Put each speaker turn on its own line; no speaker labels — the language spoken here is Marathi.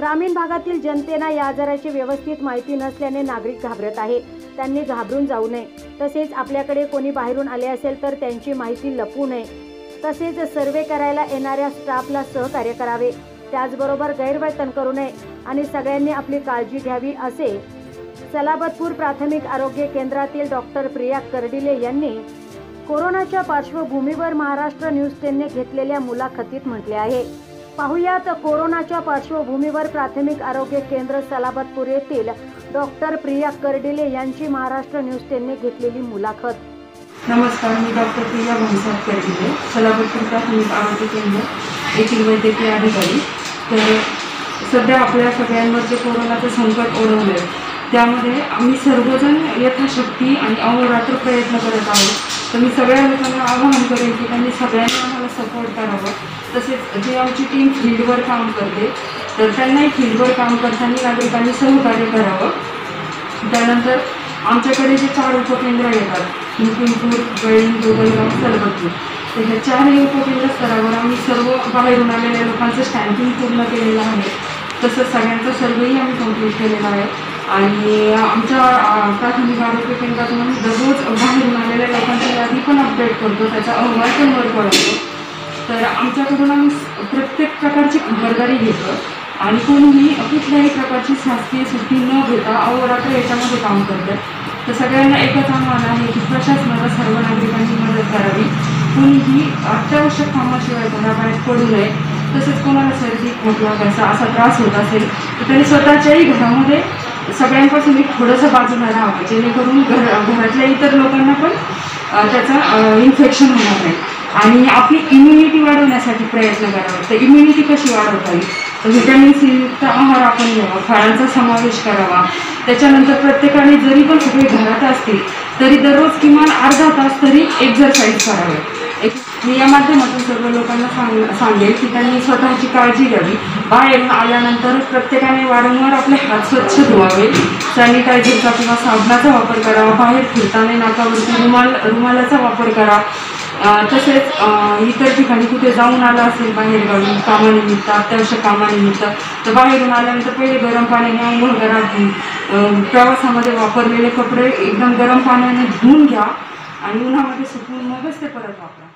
ग्रामीण भागातील जनतेना या आजाराची व्यवस्थित माहिती नसल्याने नागरिक घाबरत आहे. त्यांनी घाबरून जाऊ नये. तसेच आपल्याकडे कोणी बाहेरून आले असेल तर त्यांची माहिती लपवू नये. तसेच सर्वे करायला येणाऱ्या स्टाफला सहकार्य करावे. त्याचबरोबर गैरवर्तन करू नये आणि सगळ्यांनी आपली काळजी घ्यावी असे सलाबतपूर प्राथमिक आरोग्य केंद्रातील डॉक्टर प्रिया कर्डिले यांनी कोरोनाच्या पार्श्वभूमीवर महाराष्ट्र न्यूज टेनने घेतलेल्या मुलाखतीत म्हटले आहे. पाहुयात. कोरोनाच्या पार्श्वभूमीवर प्राथमिक आरोग्य केंद्र सलाबतपूर येथील डॉक्टर प्रिया कर्डिले यांची महाराष्ट्र न्यूज टेनने घेतलेली मुलाखत.
नमस्कार मी डॉक्टर प्रिया भाऊसाहेब कर्डिले सलाबतपूर प्राथमिक आरोग्य केंद्र येथील वैद्यकीय अधिकारी. तर सध्या आपल्या सगळ्यांवर जे कोरोनाचं संकट ओढवलं आहे त्यामध्ये आम्ही सर्वजण यथाशक्ती आणि अहोरात्र प्रयत्न करत आहोत. तर मी सगळ्या लोकांना आवाहन करेन की त्यांनी सगळ्यांनी आम्हाला सपोर्ट करावं. तसेच जे आमची टीम फील्डवर काम करते तर त्यांनाही फील्डवर काम करताना नागरिकांनी सहकार्य करावं. त्यानंतर आमच्याकडे जे चार उपकेंद्र येतात मुकुंदपूर गळीण गोगलगाव सरबतपूर तर ह्या चारही उपकेंद्र स्तरावर आम्ही सर्व बाहेरून आलेल्या लोकांचं स्टॅम्पिंग पूर्ण केलेलं आहे. तसंच सगळ्यांचा सर्वेही आम्ही कंप्लीट केलेला आहे. आणि आमच्या प्राथमिक आरोग्य केंद्रातून आम्ही दररोज बाहेरून आलेल्या लोकांना पण अपडेट करतो त्याचा अहवाल पण वर पडतो. तर आमच्याकडून आम्ही प्रत्येक प्रकारची खबरदारी घेतो आणि कोणीही कुठल्याही प्रकारची शासकीय सुट्टी न घेता अहोरात्र याच्यामध्ये काम करतात तर सगळ्यांना एकच आव्हान आहे की प्रशासनाला सर्व नागरिकांची मदत करावी. कोणीही अत्यावश्यक कामाशिवाय घराबाहेर पडू नये. तसेच कोणाला सर्दी खोकला घ्यायचा असा त्रास होत असेल तर त्यांनी स्वतःच्याही घरामध्ये सगळ्यांपासून एक थोडंसं बाजूला राहावं. जेणेकरून घर घरातल्या इतर लोकांना पण त्याचं इन्फेक्शन होणार नाही. आणि आपली इम्युनिटी वाढवण्यासाठी प्रयत्न करावा तर इम्युनिटी कशी वाढवता येईल? तर व्हिटॅमिन सीयुक्त आहार आपण घ्यावा. फळांचा समावेश करावा. त्याच्यानंतर प्रत्येकाने जरी पण सगळे घरात असतील तरी दररोज किमान अर्धा तास तरी एक्झरसाईज करावे. एक मी या माध्यमातून सर्व लोकांना सांग सांगेल की त्यांनी स्वतःची काळजी घ्यावी. बाहेर आल्यानंतर प्रत्येकाने वारंवार आपले हात स्वच्छ धुवावे. सॅनिटायझरचा किंवा साबणाचा वापर करावा बाहेर फिरताना नाकावरती रुमाल रुमालाचा वापर करा. तसेच इतर ठिकाणी कुठे जाऊन आला असेल बाहेर गावी कामानिमित्त अत्यावश्यक कामानिमित्त तर बाहेरून आल्यानंतर पहिले गरम पाण्याने आंघोळ करा. प्रवासामध्ये वापरलेले कपडे एकदम गरम पाण्याने धुवून घ्या. आणि उन्हामध्ये सुकून मगच ते परत वापरा.